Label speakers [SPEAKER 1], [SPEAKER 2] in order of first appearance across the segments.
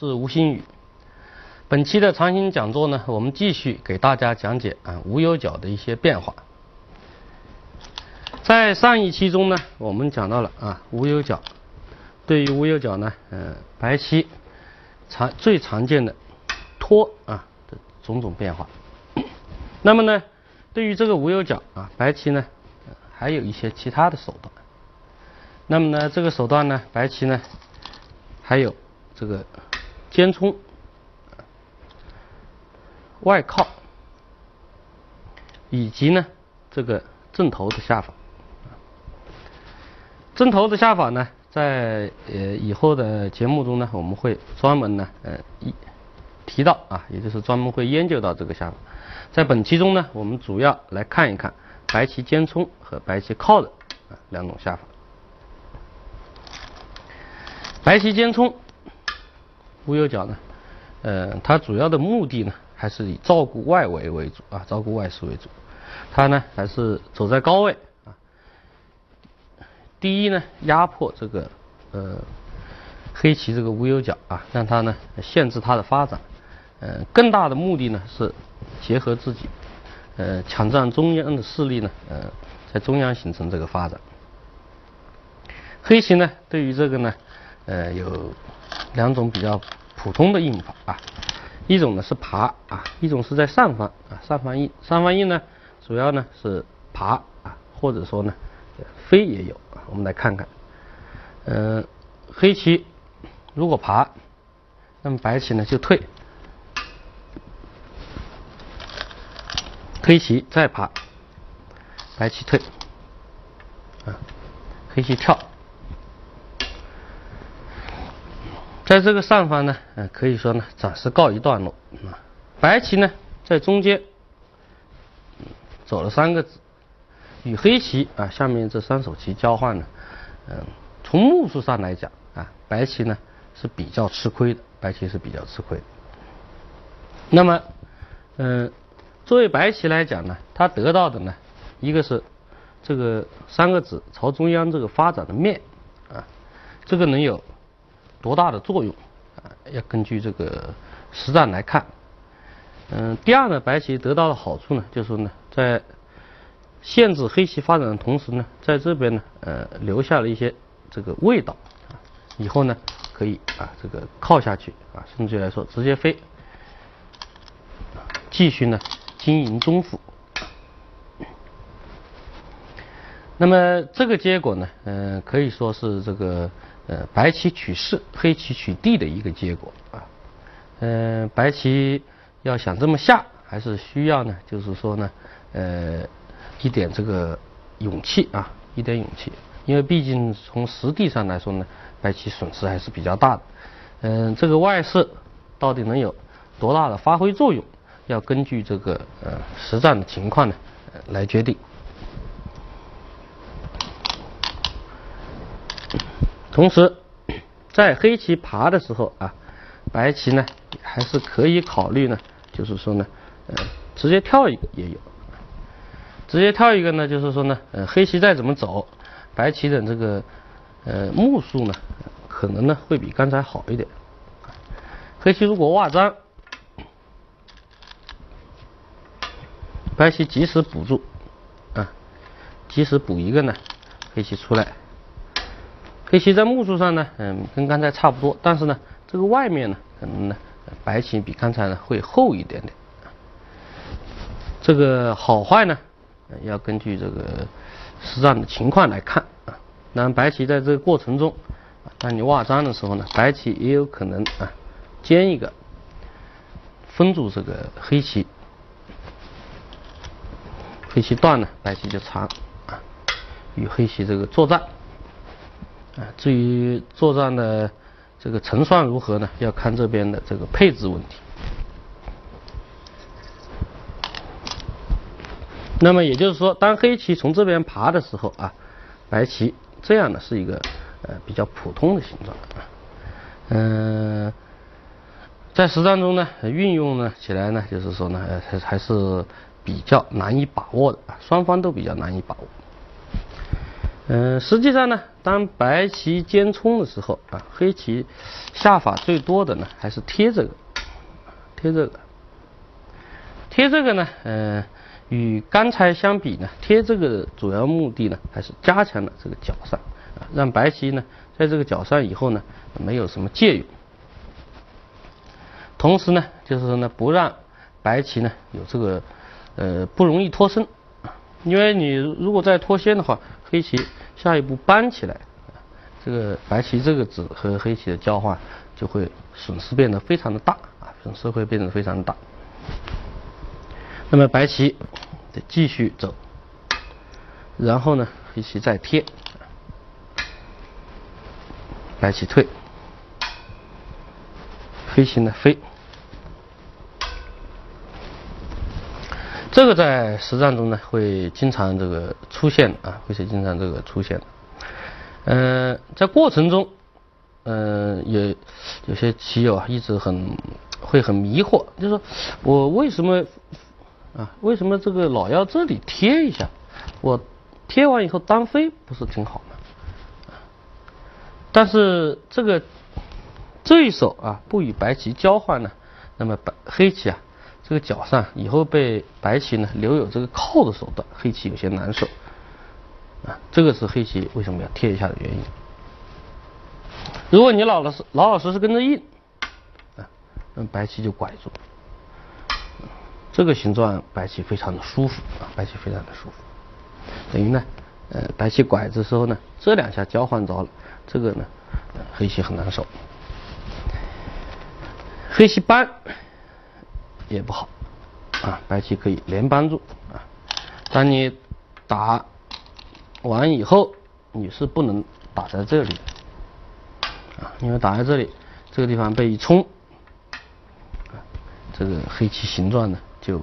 [SPEAKER 1] 是吴新宇。本期的长兴讲座呢，我们继续给大家讲解啊无忧角的一些变化。在上一期中呢，我们讲到了啊无忧角，对于无忧角呢，呃白棋常最常见的拖啊的种种变化。那么呢，对于这个无忧角啊，白棋呢还有一些其他的手段。那么呢，这个手段呢，白棋呢还有这个。尖冲、外靠，以及呢这个正头的下法。正头的下法呢，在呃以后的节目中呢，我们会专门呢呃一提到啊，也就是专门会研究到这个下法。在本期中呢，我们主要来看一看白棋尖冲和白棋靠的啊两种下法。白棋尖冲。无忧角呢，呃，它主要的目的呢，还是以照顾外围为主啊，照顾外势为主。它呢，还是走在高位啊。第一呢，压迫这个呃黑棋这个无忧角啊，让它呢限制它的发展。呃，更大的目的呢，是结合自己，呃，抢占中央的势力呢，呃，在中央形成这个发展。黑棋呢，对于这个呢，呃，有。两种比较普通的印法啊，一种呢是爬啊，一种是在上方啊，上方印。上方印呢，主要呢是爬啊，或者说呢飞也有啊。我们来看看，嗯，黑棋如果爬，那么白棋呢就退，黑棋再爬，白棋退，啊，黑棋跳。在这个上方呢，呃，可以说呢，暂时告一段落。啊，白棋呢，在中间走了三个子，与黑棋啊下面这三手棋交换呢，嗯，从目数上来讲啊，白棋呢是比较吃亏的，白棋是比较吃亏的。那么，嗯，作为白棋来讲呢，它得到的呢，一个是这个三个子朝中央这个发展的面啊，这个能有。多大的作用啊？要根据这个实战来看。嗯，第二呢，白棋得到的好处呢，就是呢，在限制黑棋发展的同时呢，在这边呢，呃，留下了一些这个味道，以后呢，可以啊，这个靠下去啊，甚至来说直接飞，继续呢经营中府。那么这个结果呢，嗯，可以说是这个。呃，白棋取势，黑棋取地的一个结果啊。嗯，白棋要想这么下，还是需要呢，就是说呢，呃，一点这个勇气啊，一点勇气。因为毕竟从实地上来说呢，白棋损失还是比较大的。嗯，这个外势到底能有多大的发挥作用，要根据这个呃实战的情况呢来决定。同时，在黑棋爬的时候啊，白棋呢还是可以考虑呢，就是说呢，呃，直接跳一个也有，直接跳一个呢，就是说呢，呃，黑棋再怎么走，白棋的这个呃目数呢，可能呢会比刚才好一点。黑棋如果挖张，白棋及时补住啊，及时补一个呢，黑棋出来。黑棋在目数上呢，嗯，跟刚才差不多，但是呢，这个外面呢，可能呢，白棋比刚才呢会厚一点点。这个好坏呢，要根据这个实战的情况来看啊。那白棋在这个过程中，当你挖张的时候呢，白棋也有可能啊，尖一个封住这个黑棋，黑棋断了，白棋就长啊，与黑棋这个作战。啊，至于作战的这个成算如何呢？要看这边的这个配置问题。那么也就是说，当黑棋从这边爬的时候啊，白棋这样的是一个呃比较普通的形状啊。嗯，在实战中呢，运用呢起来呢，就是说呢，还还是比较难以把握的啊，双方都比较难以把握。嗯，实际上呢，当白棋尖冲的时候啊，黑棋下法最多的呢还是贴这个，贴这个，贴这个呢，嗯，与刚才相比呢，贴这个主要目的呢还是加强了这个角上啊，让白棋呢在这个角上以后呢没有什么借用，同时呢就是说呢不让白棋呢有这个呃不容易脱身，因为你如果再脱先的话。黑棋下一步搬起来，这个白棋这个子和黑棋的交换就会损失变得非常的大啊，损失会变得非常的大。那么白棋得继续走，然后呢，黑棋再贴，白棋退，黑棋呢飞。这个在实战中呢，会经常这个出现啊，会是经常这个出现。嗯，在过程中，嗯，有有些棋友啊，一直很会很迷惑，就是说我为什么啊，为什么这个老要这里贴一下？我贴完以后单飞不是挺好吗？但是这个这一手啊，不与白棋交换呢，那么白黑棋啊。这个角上以后被白棋呢留有这个靠的手段，黑棋有些难受啊。这个是黑棋为什么要贴一下的原因。如果你老老实老老实实跟着印啊，那白棋就拐住。这个形状白棋非常的舒服啊，白棋非常的舒服。等于呢，呃，白棋拐的时候呢，这两下交换着了，这个呢，黑棋很难受。黑棋搬。也不好啊，白棋可以连帮助啊。当你打完以后，你是不能打在这里啊，因为打在这里，这个地方被一冲啊，这个黑棋形状呢就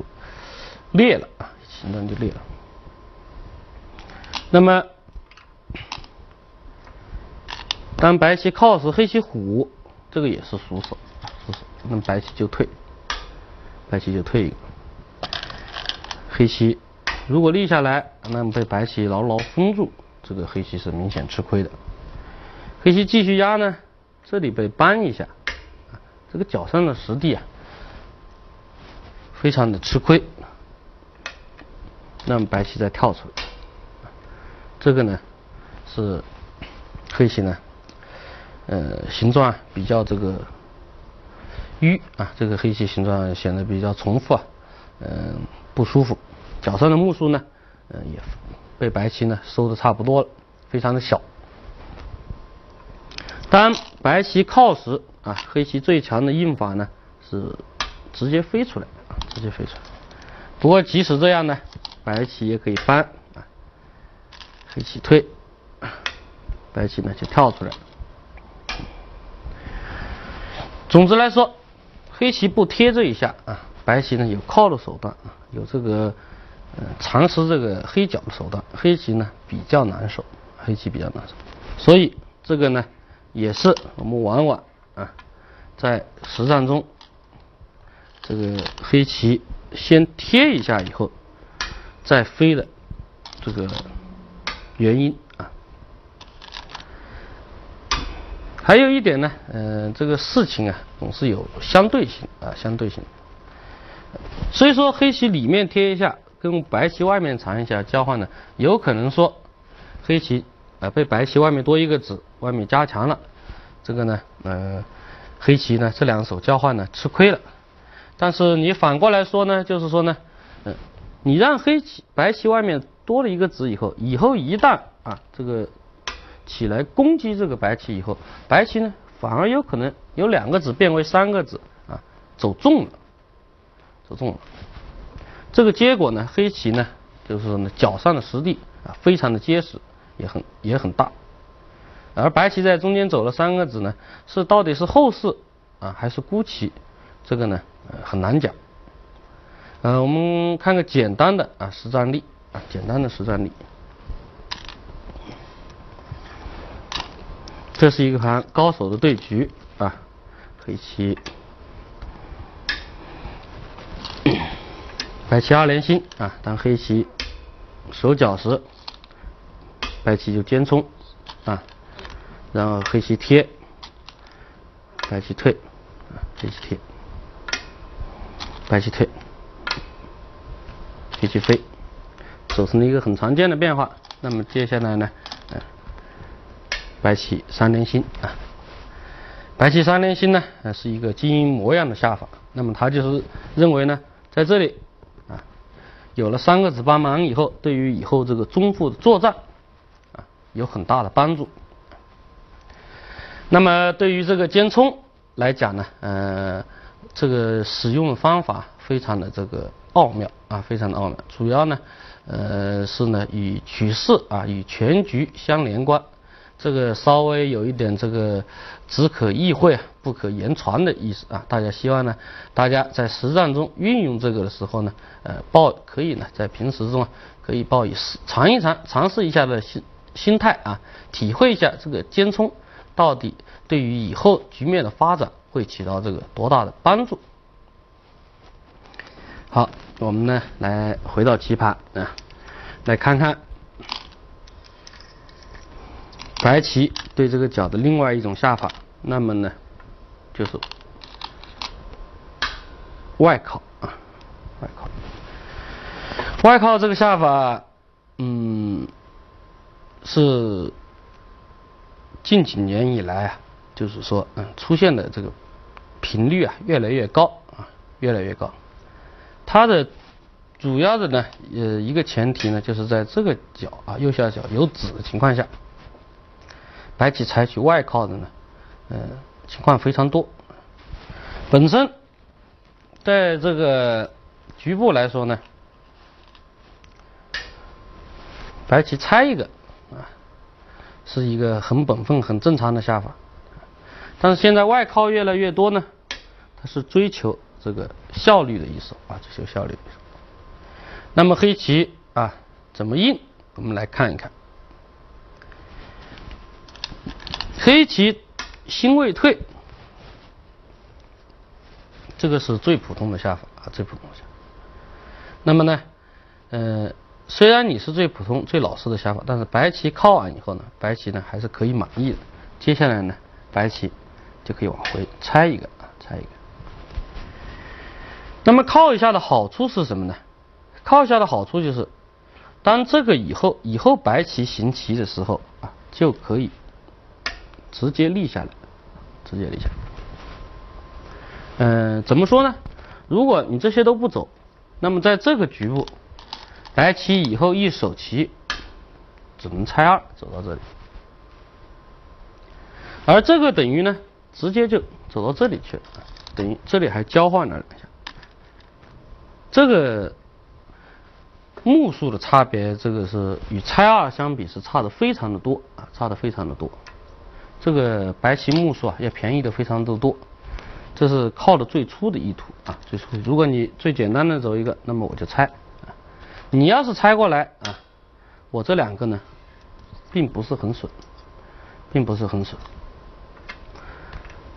[SPEAKER 1] 裂了啊，形状就裂了。那么，当白棋靠时，黑棋虎，这个也是熟手，熟手，那么白棋就退。白棋就退一个，黑棋如果立下来，那么被白棋牢牢封住，这个黑棋是明显吃亏的。黑棋继续压呢，这里被扳一下，这个角上的实地啊，非常的吃亏。那么白棋再跳出来，这个呢是黑棋呢，呃，形状比较这个。淤啊，这个黑棋形状显得比较重复啊，嗯，不舒服。角上的目数呢，嗯，也被白棋呢收的差不多了，非常的小。当白棋靠时啊，黑棋最强的印法呢是直接飞出来啊，直接飞出来。不过即使这样呢，白棋也可以翻啊，黑棋退，白棋呢就跳出来。总之来说。黑棋不贴这一下啊，白棋呢有靠的手段啊，有这个呃蚕食这个黑角的手段，黑棋呢比较难受，黑棋比较难受，所以这个呢也是我们往往啊在实战中，这个黑棋先贴一下以后再飞的这个原因。还有一点呢，嗯，这个事情啊，总是有相对性啊，相对性。所以说，黑棋里面贴一下，跟白棋外面藏一下交换呢，有可能说黑棋啊被白棋外面多一个子，外面加强了，这个呢，嗯，黑棋呢这两手交换呢吃亏了。但是你反过来说呢，就是说呢，嗯，你让黑棋白棋外面多了一个子以后，以后一旦啊这个。起来攻击这个白棋以后，白棋呢反而有可能有两个子变为三个子啊，走重了，走重了。这个结果呢，黑棋呢就是呢脚上的实地啊非常的结实，也很也很大。而白棋在中间走了三个子呢，是到底是后势啊还是孤棋，这个呢很难讲。呃，我们看个简单的啊实战例啊，简单的实战例。这是一个盘高手的对局啊，黑棋，白棋二连星啊。当黑棋守角时，白棋就尖冲啊，然后黑棋贴，白棋退，啊，黑棋贴，白棋退，黑棋飞，走成了一个很常见的变化。那么接下来呢，白棋三连星啊，白棋三连星呢，呃，是一个金银模样的下法。那么他就是认为呢，在这里啊，有了三个子帮忙以后，对于以后这个中腹的作战啊，有很大的帮助。那么对于这个尖冲来讲呢，呃，这个使用的方法非常的这个奥妙啊，非常的奥妙。主要呢，呃，是呢与局势啊与全局相连贯。这个稍微有一点这个只可意会不可言传的意思啊，大家希望呢，大家在实战中运用这个的时候呢，呃，抱可以呢在平时中可以抱以试尝一尝、尝试一下的心心态啊，体会一下这个尖冲到底对于以后局面的发展会起到这个多大的帮助。好，我们呢来回到棋盘啊，来看看。白棋对这个角的另外一种下法，那么呢，就是外靠啊，外靠，外靠这个下法，嗯，是近几年以来啊，就是说，嗯，出现的这个频率啊，越来越高啊，越来越高。它的主要的呢，呃，一个前提呢，就是在这个角啊，右下角有子的情况下。白棋采取外靠的呢，呃，情况非常多。本身在这个局部来说呢，白棋拆一个啊，是一个很本分、很正常的下法。但是现在外靠越来越多呢，它是追求这个效率的一手啊，追求效率。那么黑棋啊怎么应？我们来看一看。黑棋星未退，这个是最普通的下法啊，最普通的下法。那么呢，呃，虽然你是最普通、最老实的下法，但是白棋靠完以后呢，白棋呢还是可以满意的。接下来呢，白棋就可以往回拆一个啊，拆一个。那么靠一下的好处是什么呢？靠一下的好处就是，当这个以后以后白棋行棋的时候啊，就可以。直接立下来，直接立下来。嗯，怎么说呢？如果你这些都不走，那么在这个局部，白棋以后一手棋只能拆二走到这里，而这个等于呢，直接就走到这里去了，等于这里还交换了两下。这个目数的差别，这个是与拆二相比是差的非常的多啊，差的非常的多。这个白棋目数啊，要便宜的非常的多，这是靠的最初的意图啊，最初。如果你最简单的走一个，那么我就拆。你要是拆过来啊，我这两个呢，并不是很损，并不是很损。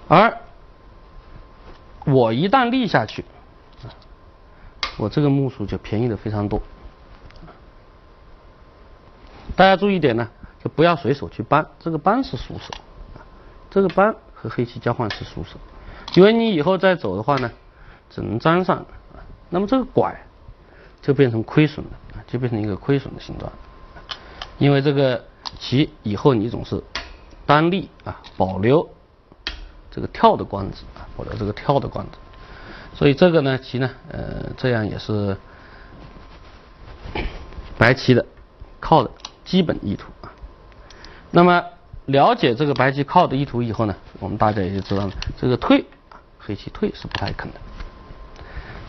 [SPEAKER 1] 而我一旦立下去，我这个目数就便宜的非常多。大家注意点呢，就不要随手去搬，这个搬是熟手。这个扳和黑棋交换是输手，因为你以后再走的话呢，只能粘上，那么这个拐就变成亏损了，就变成一个亏损的形状，因为这个棋以后你总是单立啊，保留这个跳的光子啊，保留这个跳的光子，所以这个呢棋呢，呃，这样也是白棋的靠的基本意图啊，那么。了解这个白棋靠的意图以后呢，我们大家也就知道了，这个退，黑棋退是不太肯的。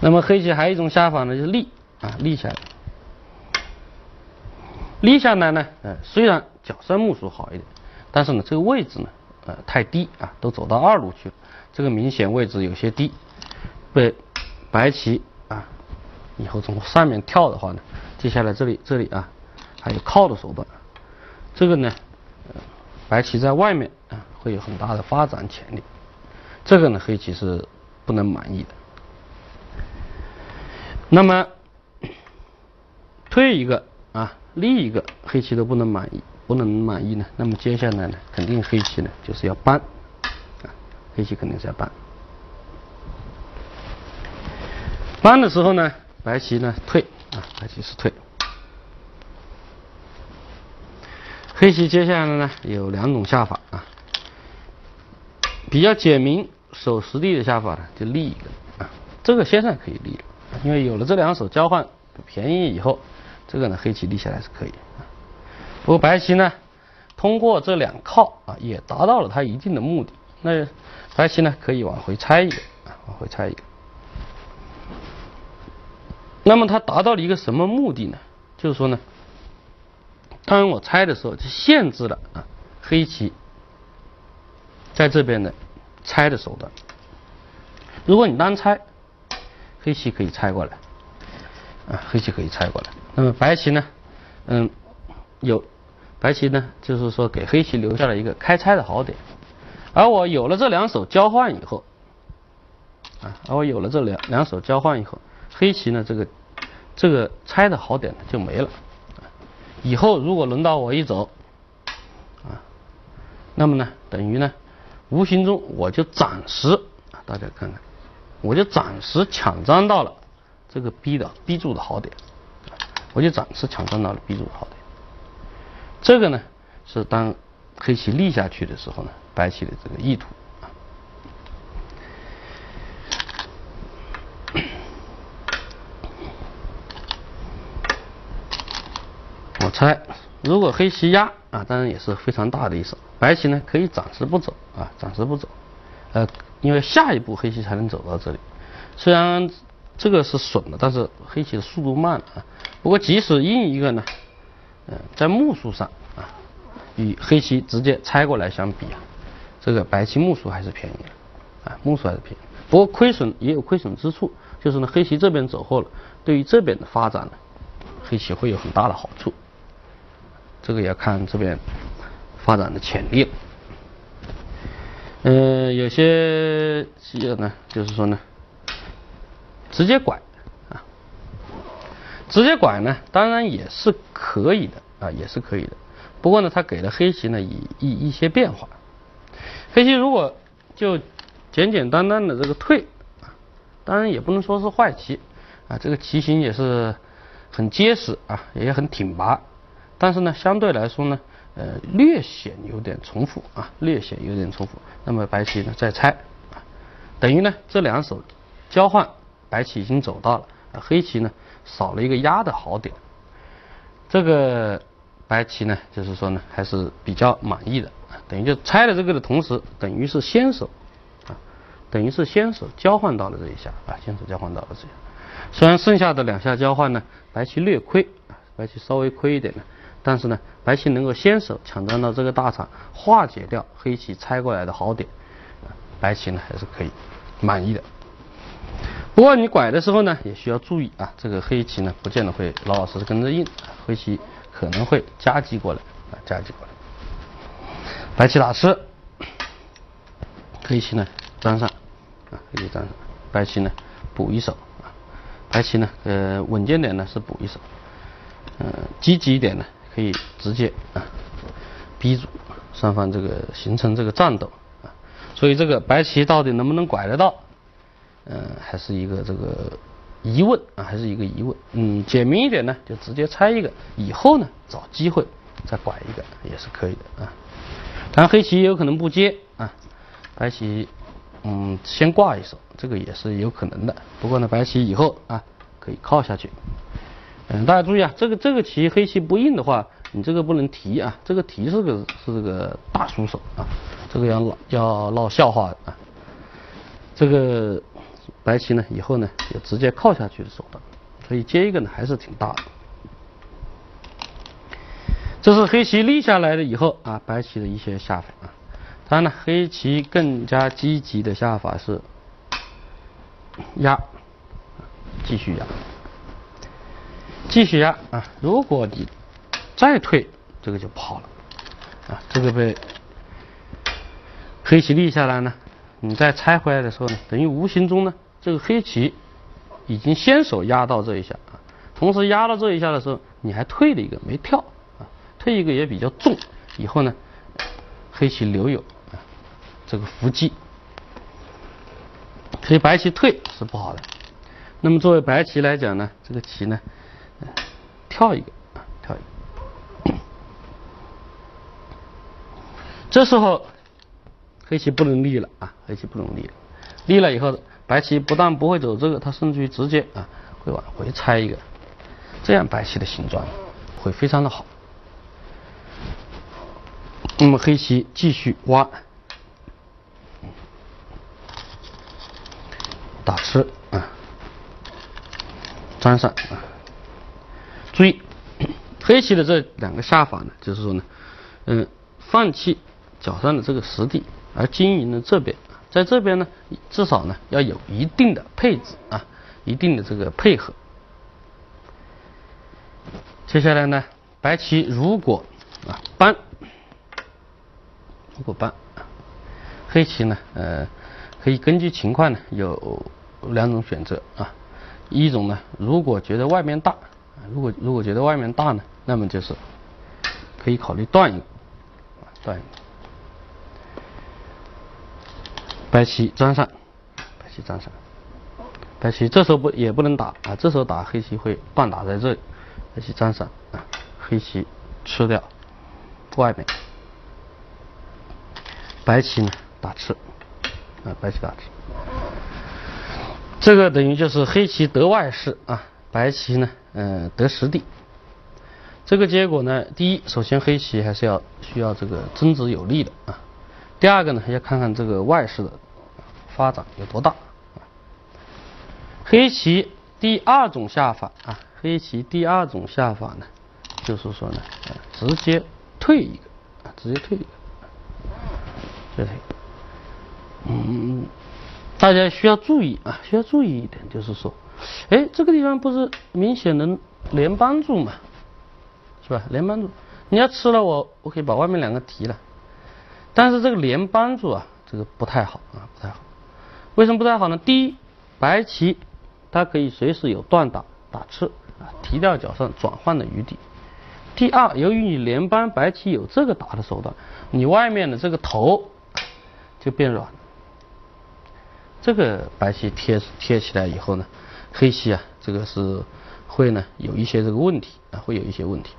[SPEAKER 1] 那么黑棋还有一种下法呢，就是立啊，立下来。立下来呢，呃，虽然角色目数好一点，但是呢，这个位置呢，呃，太低啊，都走到二路去了，这个明显位置有些低，被白棋啊，以后从上面跳的话呢，接下来这里这里啊，还有靠的手段，这个呢。白棋在外面啊，会有很大的发展潜力。这个呢，黑棋是不能满意的。那么退一个啊，立一个，黑棋都不能满意。不能满意呢，那么接下来呢，肯定黑棋呢就是要搬，啊，黑棋肯定是要搬。搬的时候呢，白棋呢退，啊，白棋是退。黑棋接下来呢有两种下法啊，比较简明、守实地的下法呢，就立一个啊，这个先生可以立了，因为有了这两手交换便宜以后，这个呢黑棋立下来是可以。不过白棋呢，通过这两靠啊，也达到了它一定的目的。那白棋呢可以往回拆一个啊，往回拆一个。那么它达到了一个什么目的呢？就是说呢。当然我拆的时候，就限制了啊黑棋在这边的拆的手段。如果你单拆，黑棋可以拆过来，啊黑棋可以拆过来。那么白棋呢，嗯，有白棋呢，就是说给黑棋留下了一个开拆的好点。而我有了这两手交换以后，啊，而我有了这两两手交换以后，黑棋呢这个这个拆的好点呢就没了。以后如果轮到我一走，啊，那么呢，等于呢，无形中我就暂时啊，大家看看，我就暂时抢占到了这个 B 的 B 柱的好点，我就暂时抢占到了 B 柱的好点。这个呢，是当黑棋立下去的时候呢，白棋的这个意图。拆，如果黑棋压啊，当然也是非常大的一手。白棋呢可以暂时不走啊，暂时不走，呃，因为下一步黑棋才能走到这里。虽然这个是损的，但是黑棋的速度慢啊。不过即使印一个呢，嗯，在目数上啊，与黑棋直接拆过来相比啊，这个白棋目数还是便宜的啊，目数还是便宜。不过亏损也有亏损之处，就是呢，黑棋这边走后了，对于这边的发展呢，黑棋会有很大的好处。这个也要看这边发展的潜力。嗯，有些企业呢，就是说呢，直接拐啊，直接拐呢，当然也是可以的啊，也是可以的。不过呢，他给了黑棋呢一一一些变化。黑棋如果就简简单单的这个退啊，当然也不能说是坏棋啊，这个棋形也是很结实啊，也很挺拔。但是呢，相对来说呢，呃，略显有点重复啊，略显有点重复。那么白棋呢再拆，等于呢这两手交换，白棋已经走到了，黑棋呢少了一个压的好点。这个白棋呢，就是说呢还是比较满意的，等于就拆了这个的同时，等于是先手啊，等于是先手交换到了这一下啊，先手交换到了这一下。虽然剩下的两下交换呢，白棋略亏啊，白棋稍微亏一点呢。但是呢，白棋能够先手抢占到这个大场，化解掉黑棋拆过来的好点，白棋呢还是可以满意的。不过你拐的时候呢，也需要注意啊，这个黑棋呢不见得会老老实实跟着应，黑棋可能会夹击过来啊，夹击过来。白棋打吃，黑棋呢粘上啊，黑棋粘上，白棋呢补一手啊，白棋呢呃稳健点呢是补一手，嗯积极一点呢。可以直接啊逼住双方这个形成这个战斗啊，所以这个白棋到底能不能拐得到？嗯，还是一个这个疑问啊，还是一个疑问。嗯，简明一点呢，就直接拆一个，以后呢找机会再拐一个也是可以的啊。当然黑棋也有可能不接啊，白棋嗯先挂一手，这个也是有可能的。不过呢，白棋以后啊可以靠下去。嗯，大家注意啊，这个这个棋黑棋不应的话，你这个不能提啊，这个提是个是这个大输手啊，这个要闹要闹笑话啊。这个白棋呢，以后呢有直接靠下去的手段，所以接一个呢还是挺大的。这是黑棋立下来了以后啊，白棋的一些下法啊。当然了，黑棋更加积极的下法是压，继续压。继续压啊！如果你再退，这个就跑了啊！这个被黑棋立下来呢，你再拆回来的时候呢，等于无形中呢，这个黑棋已经先手压到这一下啊，同时压到这一下的时候，你还退了一个没跳啊，退一个也比较重，以后呢，黑棋留有啊这个伏击，所以白棋退是不好的。那么作为白棋来讲呢，这个棋呢，跳一个啊跳一个，这时候黑棋不能立了啊，黑棋不能立了，立了以后，白棋不但不会走这个，它甚至于直接啊会往回拆一个，这样白棋的形状会非常的好。那么黑棋继续挖，打吃啊，粘上啊。注意，黑棋的这两个下法呢，就是说呢，嗯，放弃脚上的这个实地，而经营的这边，在这边呢，至少呢要有一定的配置啊，一定的这个配合。接下来呢，白棋如果啊搬。如果搬，黑棋呢，呃，可以根据情况呢，有两种选择啊。一种呢，如果觉得外面大，如果如果觉得外面大呢，那么就是可以考虑断一个，断一个。白棋粘上，白棋粘上，白棋这时候不也不能打啊，这时候打黑棋会断打在这里，白棋粘上啊，黑棋吃掉外面。白棋呢打吃，啊，白棋打吃，这个等于就是黑棋得外势啊，白棋呢，嗯，得实地。这个结果呢，第一，首先黑棋还是要需要这个争执有力的啊。第二个呢，要看看这个外势的发展有多大。黑棋第二种下法啊，黑棋第二种下法呢，就是说呢，直接退一个啊，直接退一个。对，嗯，大家需要注意啊，需要注意一点，就是说，哎，这个地方不是明显能连帮助嘛，是吧？连帮助，你要吃了我，我可以把外面两个提了，但是这个连帮助啊，这个不太好啊，不太好。为什么不太好呢？第一，白棋它可以随时有断打、打吃啊，提掉脚上转换的余地。第二，由于你连帮，白棋有这个打的手段，你外面的这个头。就变软，这个白棋贴贴起来以后呢，黑棋啊，这个是会呢有一些这个问题啊，会有一些问题。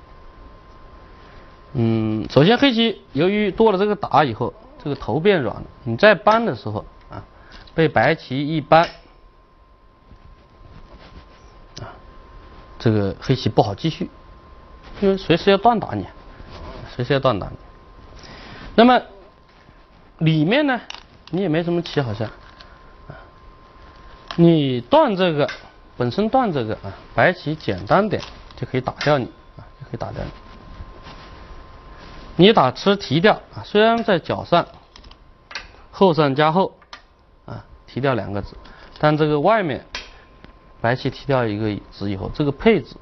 [SPEAKER 1] 嗯，首先黑棋由于多了这个打以后，这个头变软了，你再搬的时候啊，被白棋一搬啊，这个黑棋不好继续，因为随时要断打你，随时要断打你。那么。里面呢，你也没什么棋，好像，你断这个，本身断这个啊，白棋简单点就可以打掉你，啊，就可以打掉你。你打吃提掉啊，虽然在角上，后上加后，啊，提掉两个子，但这个外面，白棋提掉一个子以后，这个配置，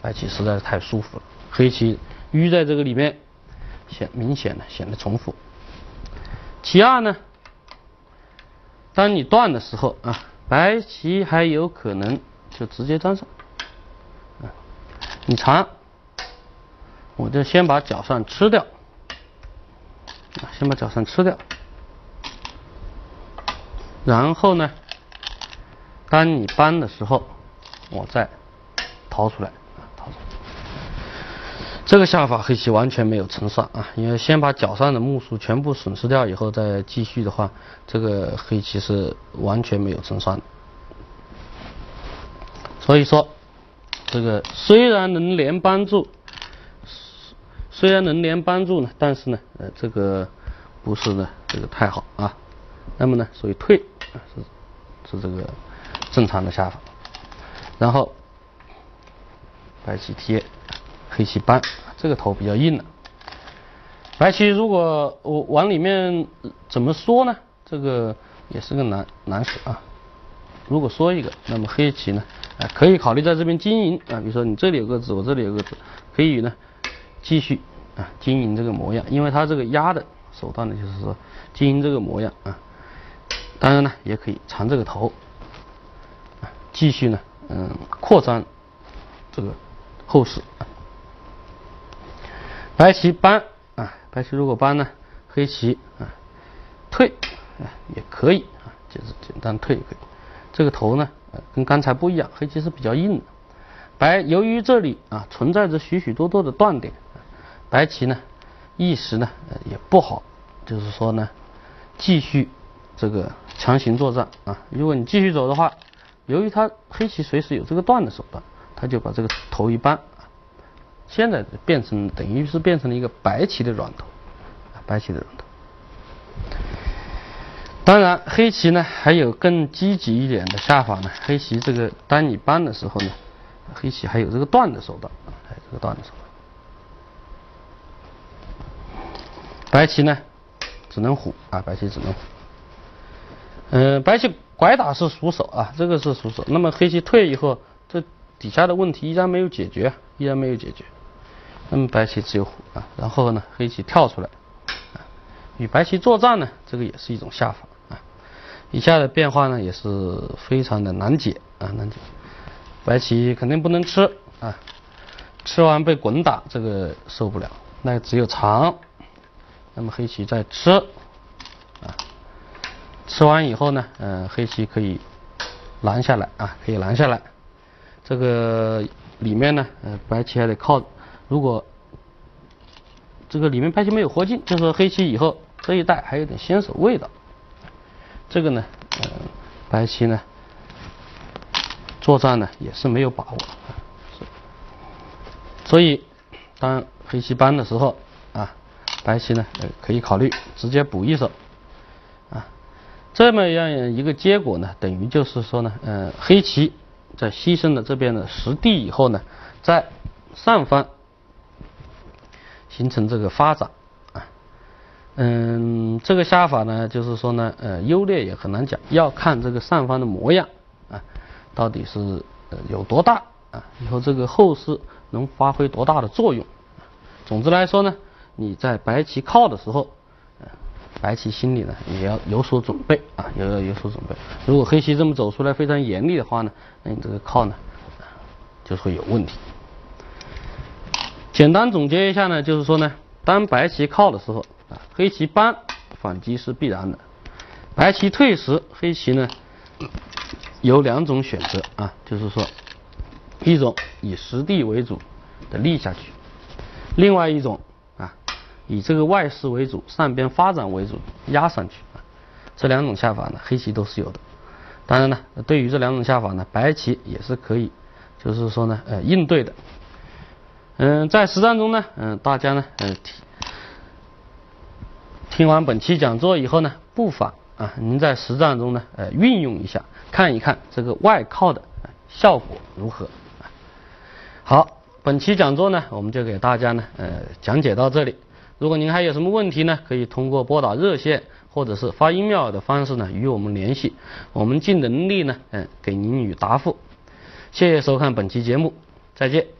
[SPEAKER 1] 白棋实在是太舒服了，黑棋淤在这个里面，显明显的显得重复。其二呢，当你断的时候啊，白棋还有可能就直接粘上，你长，我就先把角上吃掉，先把角上吃掉，然后呢，当你搬的时候，我再逃出来。这个下法黑棋完全没有成算啊，因为先把脚上的目数全部损失掉以后再继续的话，这个黑棋是完全没有成算。所以说，这个虽然能连帮助，虽然能连帮助呢，但是呢，呃，这个不是呢，这个太好啊。那么呢，所以退是是这个正常的下法，然后白棋贴。黑棋搬，这个头比较硬了。白棋如果我往里面怎么缩呢？这个也是个难难事啊。如果缩一个，那么黑棋呢，可以考虑在这边经营啊。比如说你这里有个子，我这里有个子，可以呢继续啊经营这个模样，因为它这个压的手段呢，就是说经营这个模样啊。当然呢，也可以藏这个头，继续呢，嗯，扩张这个后势。白棋搬啊，白棋如果搬呢，黑棋啊退啊也可以啊，就是简单退也可以。这个头呢，跟刚才不一样，黑棋是比较硬的。白由于这里啊存在着许许多多的断点，白棋呢一时呢也不好，就是说呢继续这个强行作战啊。如果你继续走的话，由于他黑棋随时有这个断的手段，他就把这个头一扳。现在变成等于是变成了一个白棋的软头，白棋的软头。当然，黑棋呢还有更积极一点的下法呢。黑棋这个当你搬的时候呢，黑棋还有这个断的手段，还有这个断的手段。白棋呢只能虎啊，白棋只能虎。嗯，白棋拐打是熟手啊，这个是熟手。那么黑棋退以后，这底下的问题依然没有解决，依然没有解决。那么白棋只有虎啊，然后呢，黑棋跳出来，啊，与白棋作战呢，这个也是一种下法啊。以下的变化呢，也是非常的难解啊，难解。白棋肯定不能吃啊，吃完被滚打，这个受不了。那只有长，那么黑棋再吃，啊，吃完以后呢，嗯，黑棋可以拦下来啊，可以拦下来。这个里面呢，呃，白棋还得靠。如果这个里面白棋没有活进，就是黑棋以后这一带还有点先手味道。这个呢，呃，白棋呢作战呢也是没有把握，所以当黑棋搬的时候啊，白棋呢呃可以考虑直接补一手啊，这么样一个结果呢，等于就是说呢，呃，黑棋在牺牲了这边的实地以后呢，在上方。形成这个发展啊，嗯，这个下法呢，就是说呢，呃，优劣也很难讲，要看这个上方的模样啊，到底是有多大啊，以后这个后势能发挥多大的作用。总之来说呢，你在白棋靠的时候，白棋心里呢也要有所准备啊，也要有所准备。如果黑棋这么走出来非常严厉的话呢，那你这个靠呢，就会有问题。简单总结一下呢，就是说呢，当白棋靠的时候啊，黑棋搬反击是必然的；白棋退时，黑棋呢有两种选择啊，就是说，一种以实地为主的立下去，另外一种啊，以这个外势为主，上边发展为主压上去啊。这两种下法呢，黑棋都是有的。当然呢，对于这两种下法呢，白棋也是可以，就是说呢，呃，应对的。嗯，在实战中呢，嗯，大家呢，嗯，听听完本期讲座以后呢，不妨啊，您在实战中呢，呃，运用一下，看一看这个外靠的效果如何。好，本期讲座呢，我们就给大家呢，呃，讲解到这里。如果您还有什么问题呢，可以通过拨打热线或者是发 email 的方式呢，与我们联系，我们尽能力呢，嗯，给您予答复。谢谢收看本期节目，再见。